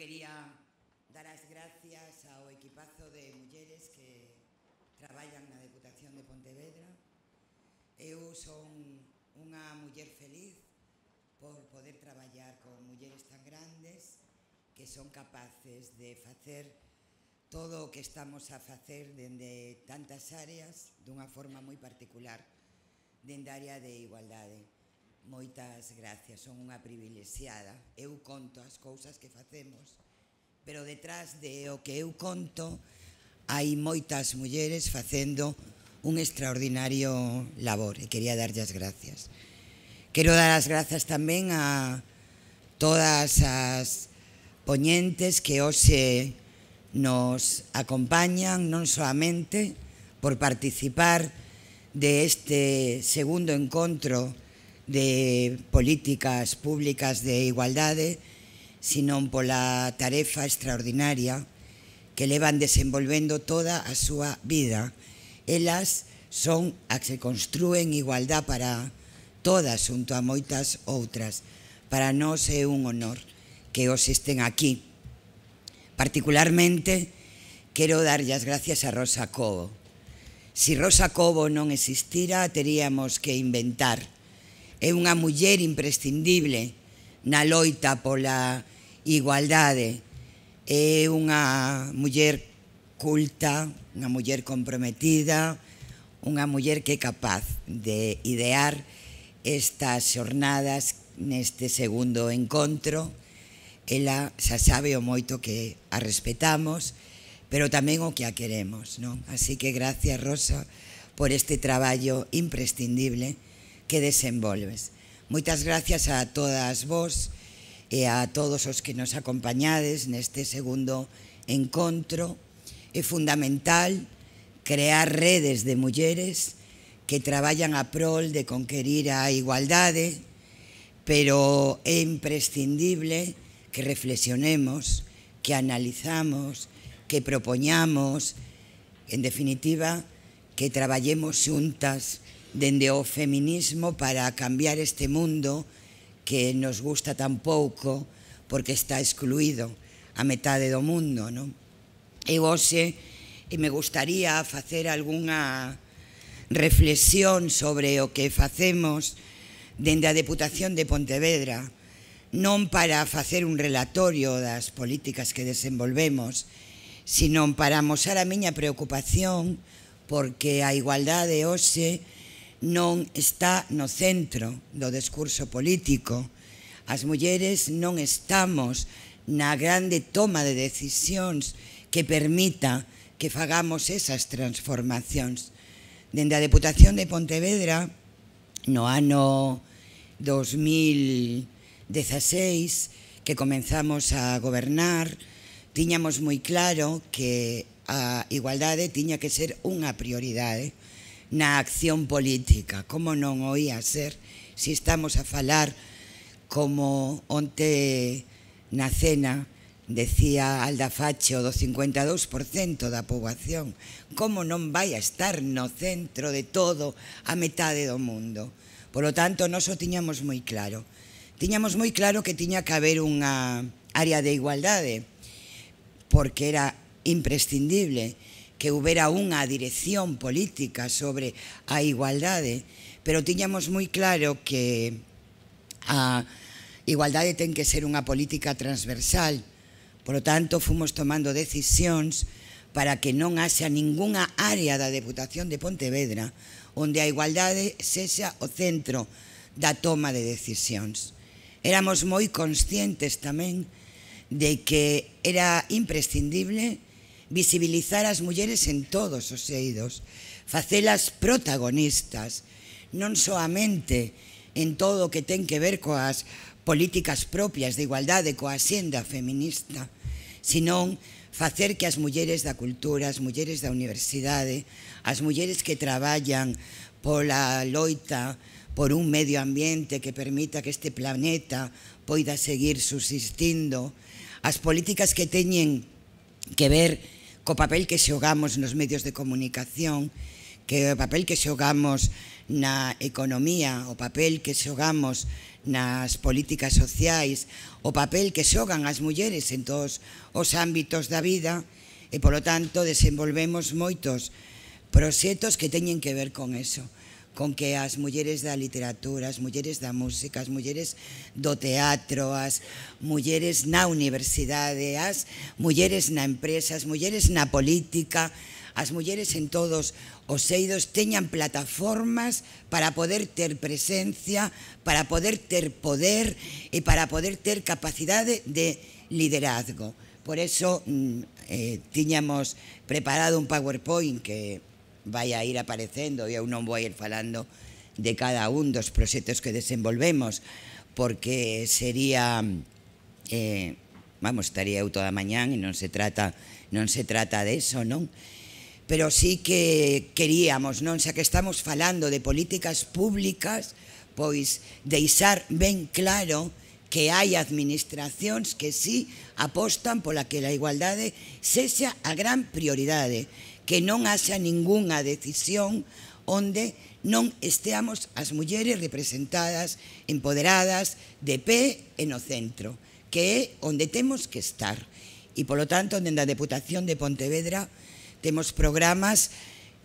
quería dar as gracias ao equipazo de mulleres que traballan na Deputación de Pontevedra. Eu son unha muller feliz por poder traballar con mulleres tan grandes que son capaces de facer todo o que estamos a facer dende tantas áreas dunha forma moi particular dende área de igualdade. Moitas gracias, son unha privilexiada. Eu conto as cousas que facemos, pero detrás de o que eu conto hai moitas mulleres facendo un extraordinario labor e quería darlle as gracias. Quero dar as grazas tamén a todas as poñentes que hoxe nos acompañan non solamente por participar de este segundo encontro de políticas públicas de igualdade, senón pola tarefa extraordinaria que levan desenvolvendo toda a súa vida. Elas son as que construen igualdad para todas junto a moitas outras. Para nós é un honor que os estén aquí. Particularmente, quero darlle as gracias a Rosa Cobo. Si Rosa Cobo non existira, teríamos que inventar é unha muller imprescindible na loita pola igualdade. É unha muller culta, unha muller comprometida, unha muller que é capaz de idear estas xornadas neste segundo encontro. Ela xa sabe o moito que a respetamos, pero tamén o que a queremos. Non? Así que gracias, Rosa, por este traballo imprescindible que desenvolves. Moitas gracias a todas vos e a todos os que nos acompañades neste segundo encontro. É fundamental crear redes de mulleres que traballan a prol de conquerir a igualdade, pero é imprescindible que reflexionemos, que analizamos, que propoñamos, en definitiva, que traballemos xuntas dende o feminismo para cambiar este mundo que nos gusta tan pouco porque está excluído a metade do mundo, non? E hoxe e me gustaría facer algunha reflexión sobre o que facemos dende a Deputación de Pontevedra, non para facer un relatorio das políticas que desenvolvemos, sino para mostrar a miña preocupación porque a igualdade hoxe non está no centro do discurso político. As mulleres non estamos na grande toma de decisións que permita que fagamos esas transformacións. Dende a Deputación de Pontevedra, no ano 2016, que comenzamos a gobernar, tiñamos moi claro que a igualdade tiña que ser unha prioridade na acción política. Como non o ser se si estamos a falar como onte na cena decía Alda Facho do 52% da poboación, como non vai a estar no centro de todo a metade do mundo. Por lo tanto, nós o tiñamos moi claro. Tiñamos moi claro que tiña que haber unha área de igualdade, porque era imprescindible que houbera unha dirección política sobre a igualdade, pero tiñamos moi claro que a igualdade ten que ser unha política transversal. Por lo tanto, fomos tomando decisións para que non haxa ningunha área da Deputación de Pontevedra onde a igualdade sexa o centro da toma de decisións. Éramos moi conscientes tamén de que era imprescindible visibilizar as mulleres en todos os eidos, facelas protagonistas, non soamente en todo o que ten que ver coas políticas propias de igualdade coa xenda feminista, senón facer que as mulleres da cultura, as mulleres da universidade, as mulleres que traballan pola loita por un medio ambiente que permita que este planeta poida seguir subsistindo, as políticas que teñen que ver co papel que xogamos nos medios de comunicación, que o papel que xogamos na economía, o papel que xogamos nas políticas sociais, o papel que xogan as mulleres en todos os ámbitos da vida e, polo tanto, desenvolvemos moitos proxectos que teñen que ver con eso con que as mulleres da literatura, as mulleres da música, as mulleres do teatro, as mulleres na universidade, as mulleres na empresa, as mulleres na política, as mulleres en todos os eidos teñan plataformas para poder ter presencia, para poder ter poder e para poder ter capacidade de liderazgo. Por eso mm, eh, tiñamos preparado un PowerPoint que vai a ir aparecendo e eu non vou ir falando de cada un dos proxectos que desenvolvemos porque sería eh, vamos, estaría eu toda mañán e non se trata non se trata de eso, non? Pero sí que queríamos, non? Xa que estamos falando de políticas públicas, pois deixar ben claro que hai administracións que sí apostan pola que a igualdade sexa a gran prioridade que non haxa ningunha decisión onde non esteamos as mulleres representadas, empoderadas, de pé e no centro, que é onde temos que estar. E, polo tanto, dende a Deputación de Pontevedra temos programas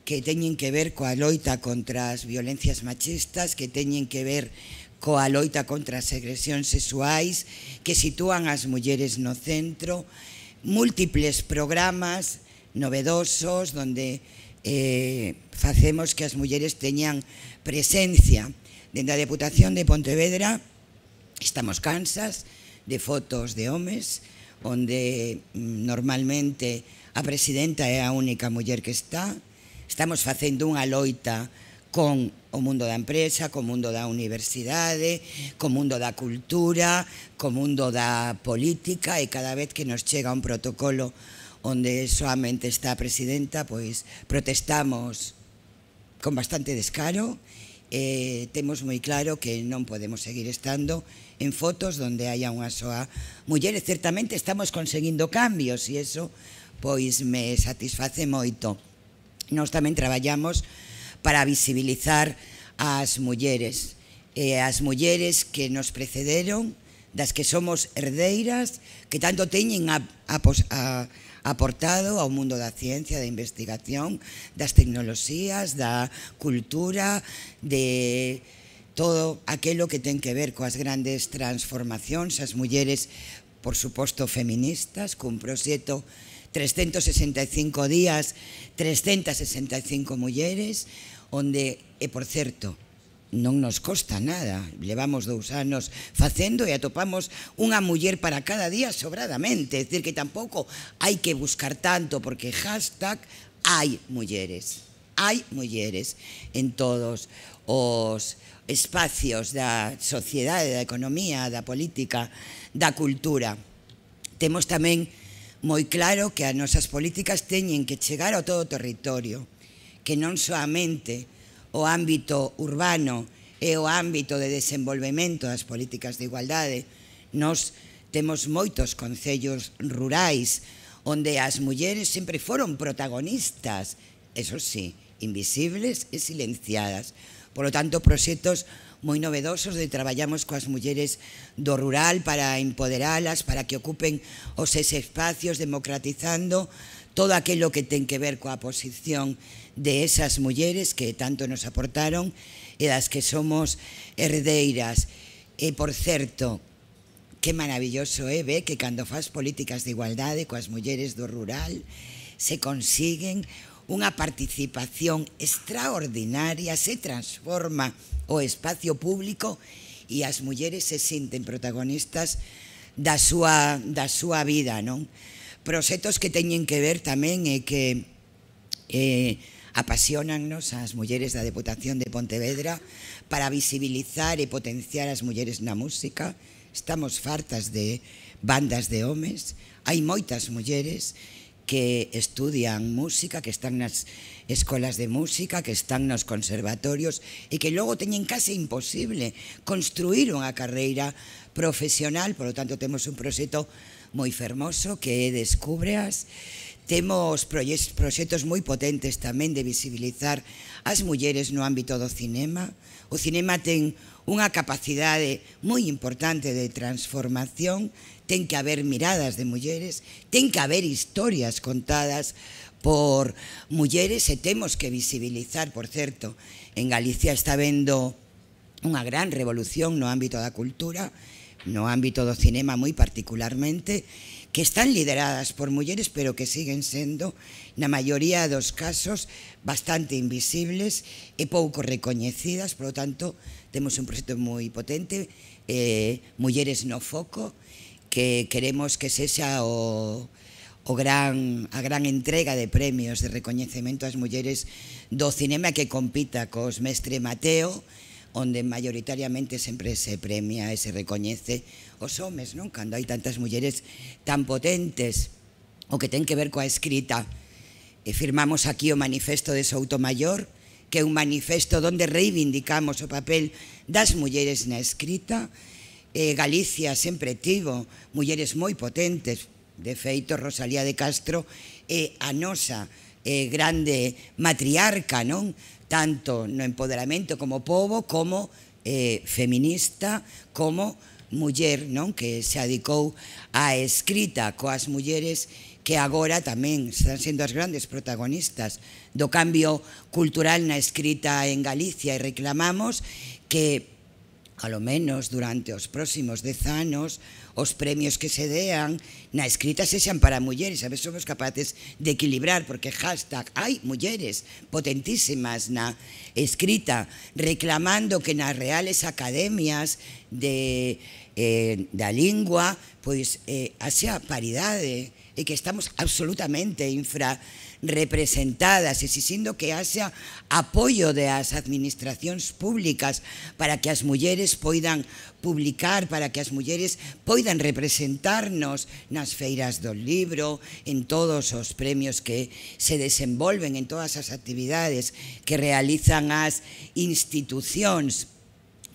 que teñen que ver coa loita contra as violencias machistas, que teñen que ver coa loita contra as agresións sexuais, que sitúan as mulleres no centro, múltiples programas novedosos, donde eh, facemos que as mulleres teñan presencia. Dende a Deputación de Pontevedra estamos cansas de fotos de homes, onde mm, normalmente a presidenta é a única muller que está. Estamos facendo unha loita con o mundo da empresa, co mundo da universidade, co mundo da cultura, co mundo da política e cada vez que nos chega un protocolo onde soamente está a presidenta, pois protestamos con bastante descaro e temos moi claro que non podemos seguir estando en fotos onde haya unha soa muller e certamente estamos conseguindo cambios e eso pois me satisface moito. Nos tamén traballamos para visibilizar as mulleres e as mulleres que nos precederon das que somos herdeiras, que tanto teñen a, a, a, aportado ao mundo da ciencia, da investigación, das tecnoloxías, da cultura, de todo aquilo que ten que ver coas grandes transformacións, as mulleres, por suposto, feministas, cun proxecto 365 días, 365 mulleres, onde, e por certo, non nos costa nada. Levamos dous anos facendo e atopamos unha muller para cada día sobradamente. É dicir, que tampouco hai que buscar tanto, porque hashtag hai mulleres. Hai mulleres en todos os espacios da sociedade, da economía, da política, da cultura. Temos tamén moi claro que as nosas políticas teñen que chegar ao todo o territorio, que non soamente o ámbito urbano e o ámbito de desenvolvemento das políticas de igualdade. Nos temos moitos concellos rurais onde as mulleres sempre foron protagonistas, eso sí, invisibles e silenciadas. Por lo tanto, proxectos moi novedosos de traballamos coas mulleres do rural para empoderalas, para que ocupen os seus espacios democratizando todo aquilo que ten que ver coa posición de esas mulleres que tanto nos aportaron e das que somos herdeiras. E, por certo, que maravilloso eh, é ver que cando faz políticas de igualdade coas mulleres do rural se consiguen unha participación extraordinaria, se transforma o espacio público e as mulleres se sinten protagonistas da súa, da súa vida, non? proxectos que teñen que ver tamén e que eh, apasionannos as mulleres da Deputación de Pontevedra para visibilizar e potenciar as mulleres na música. Estamos fartas de bandas de homes, hai moitas mulleres que estudian música, que están nas escolas de música, que están nos conservatorios e que logo teñen case imposible construir unha carreira profesional, por lo tanto temos un proxecto moi fermoso que é Descubreas. Temos proxectos moi potentes tamén de visibilizar as mulleres no ámbito do cinema. O cinema ten unha capacidade moi importante de transformación, ten que haber miradas de mulleres, ten que haber historias contadas por mulleres e temos que visibilizar, por certo, en Galicia está vendo unha gran revolución no ámbito da cultura, no ámbito do cinema moi particularmente, que están lideradas por mulleres, pero que siguen sendo, na maioría dos casos, bastante invisibles e pouco recoñecidas, por lo tanto, temos un proxecto moi potente, eh, Mulleres no Foco, que queremos que sexa o o gran a gran entrega de premios de recoñecemento ás mulleres do cinema que compita cos Mestre Mateo onde maioritariamente sempre se premia e se recoñece os homes, non? Cando hai tantas mulleres tan potentes, o que ten que ver coa escrita. E firmamos aquí o manifesto de Soutomayor, que é un manifesto onde reivindicamos o papel das mulleres na escrita. E Galicia sempre tivo mulleres moi potentes, de feito Rosalía de Castro é a nosa eh, grande matriarca, non? tanto no empoderamento como povo, como eh, feminista, como muller, non? Que se adicou á escrita coas mulleres que agora tamén están sendo as grandes protagonistas do cambio cultural na escrita en Galicia e reclamamos que alo menos durante os próximos 10 anos, os premios que se dean na escrita sexan para mulleres, a ver somos capaces de equilibrar, porque hashtag hai mulleres potentísimas na escrita, reclamando que nas reales academias de, eh, da lingua, pois eh, haxa paridade e que estamos absolutamente infra representadas, exixindo que haxa apoio das administracións públicas para que as mulleres poidan publicar, para que as mulleres poidan representarnos nas feiras do libro, en todos os premios que se desenvolven, en todas as actividades que realizan as institucións.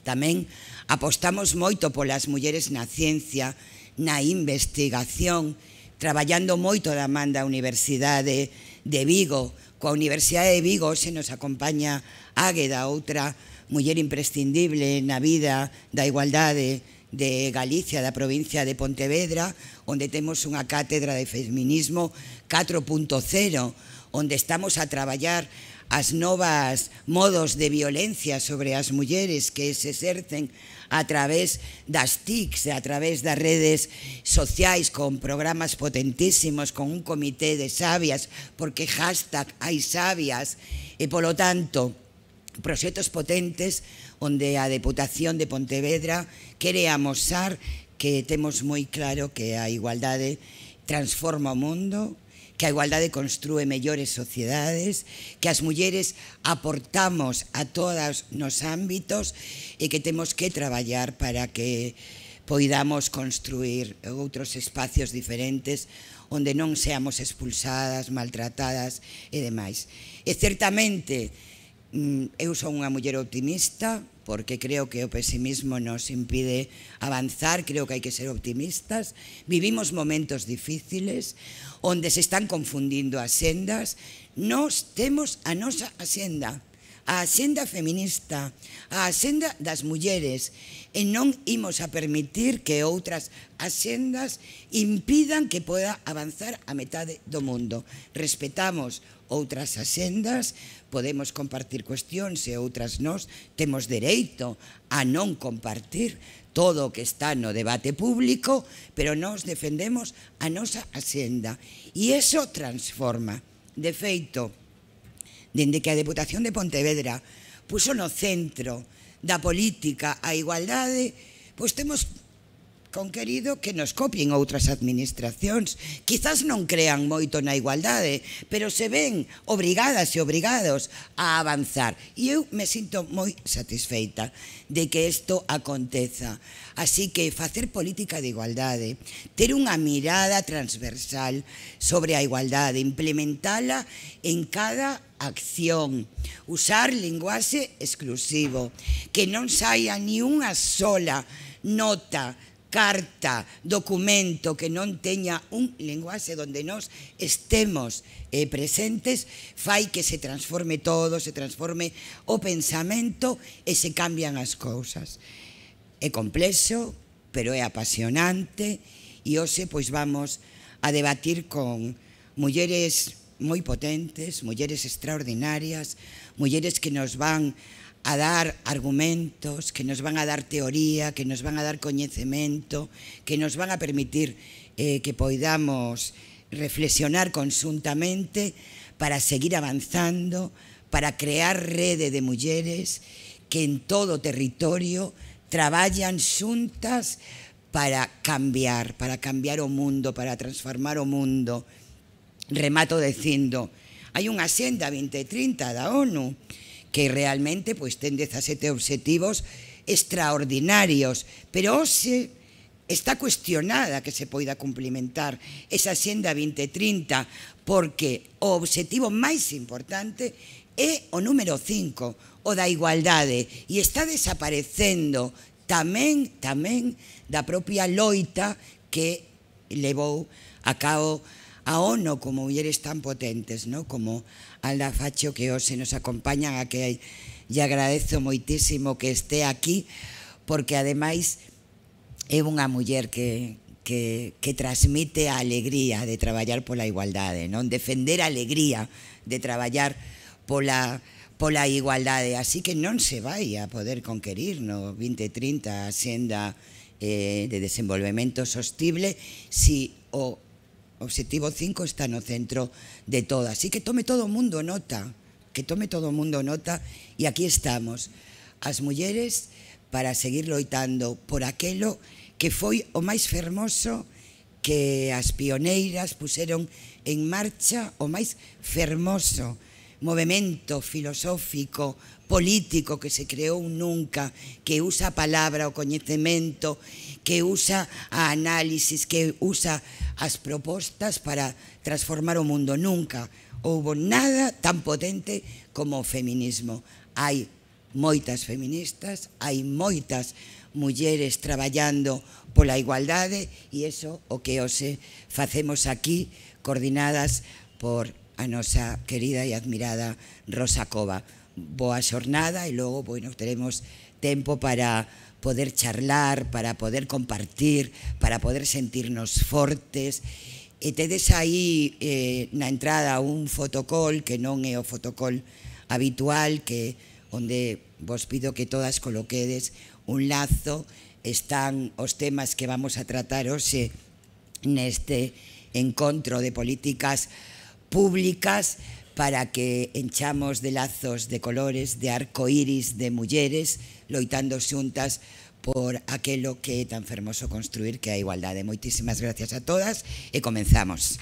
Tamén apostamos moito polas mulleres na ciencia, na investigación, traballando moito da man da universidade de Vigo. Coa Universidade de Vigo se nos acompaña Águeda, outra muller imprescindible na vida da igualdade de Galicia, da provincia de Pontevedra, onde temos unha cátedra de feminismo 4.0, onde estamos a traballar as novas modos de violencia sobre as mulleres que se exercen a través das TICs, a través das redes sociais con programas potentísimos, con un comité de sabias, porque hashtag hai sabias, e polo tanto, proxectos potentes onde a Deputación de Pontevedra quere amosar que temos moi claro que a igualdade transforma o mundo, que a igualdade construe mellores sociedades, que as mulleres aportamos a todos nos ámbitos e que temos que traballar para que poidamos construir outros espacios diferentes onde non seamos expulsadas, maltratadas e demais. E certamente mm, eu son unha muller optimista, porque creo que o pesimismo nos impide avanzar, creo que hai que ser optimistas. Vivimos momentos difíciles onde se están confundindo as sendas. Nos temos a nosa asenda, a asenda feminista, a asenda das mulleres, e non imos a permitir que outras asendas impidan que poda avanzar a metade do mundo. Respetamos outras axendas, podemos compartir cuestións e outras nós temos dereito a non compartir todo o que está no debate público, pero nós defendemos a nosa axenda e eso transforma. De feito, dende que a Deputación de Pontevedra puso no centro da política a igualdade, pois temos conquerido que nos copien outras administracións. Quizás non crean moito na igualdade, pero se ven obrigadas e obrigados a avanzar. E eu me sinto moi satisfeita de que isto aconteza. Así que facer política de igualdade, ter unha mirada transversal sobre a igualdade, implementala en cada acción, usar linguaxe exclusivo, que non saia ni unha sola nota carta, documento que non teña un linguaxe onde nós estemos eh, presentes, fai que se transforme todo, se transforme o pensamento e se cambian as cousas. É complexo, pero é apasionante e hoxe pois vamos a debatir con mulleres moi potentes, mulleres extraordinarias, mulleres que nos van a a dar argumentos, que nos van a dar teoría, que nos van a dar coñecemento, que nos van a permitir eh, que poidamos reflexionar consuntamente para seguir avanzando, para crear rede de mulleres que en todo territorio traballan xuntas para cambiar, para cambiar o mundo, para transformar o mundo. Remato dicindo, hai unha senda 2030 da ONU que realmente pois ten 17 obxectivos extraordinarios, pero hoxe está cuestionada que se poida cumplimentar esa Xenda 2030 porque o obxectivo máis importante é o número 5, o da igualdade, e está desaparecendo tamén tamén da propia loita que levou a cabo a ONU como mulleres tan potentes, ¿no? como Alda Facho que hoxe nos acompañan, a que lle agradezo moitísimo que este aquí, porque ademais é unha muller que, que, que transmite a alegría de traballar pola igualdade, non defender a alegría de traballar pola pola igualdade, así que non se vai a poder conquerir no? 2030 a senda eh, de desenvolvemento sostible si o Obxectivo 5 está no centro de todo. Así que tome todo o mundo nota, que tome todo o mundo nota e aquí estamos, as mulleres para seguir loitando por aquelo que foi o máis fermoso que as pioneiras puseron en marcha o máis fermoso movimento filosófico político que se creou nunca, que usa a palabra, o coñecemento, que usa a análisis, que usa as propostas para transformar o mundo. Nunca houbo nada tan potente como o feminismo. Hai moitas feministas, hai moitas mulleres traballando pola igualdade e iso o que hoxe facemos aquí coordinadas por a nosa querida e admirada Rosa Cova boa xornada e logo, bueno, teremos tempo para poder charlar, para poder compartir, para poder sentirnos fortes. E tedes aí eh, na entrada un fotocol que non é o fotocol habitual, que onde vos pido que todas coloquedes un lazo, están os temas que vamos a tratar hoxe neste encontro de políticas públicas, para que enchamos de lazos de colores, de arcoíris de mulleres, loitando xuntas por aquelo que é tan fermoso construir que a igualdade. Moitísimas gracias a todas e comenzamos.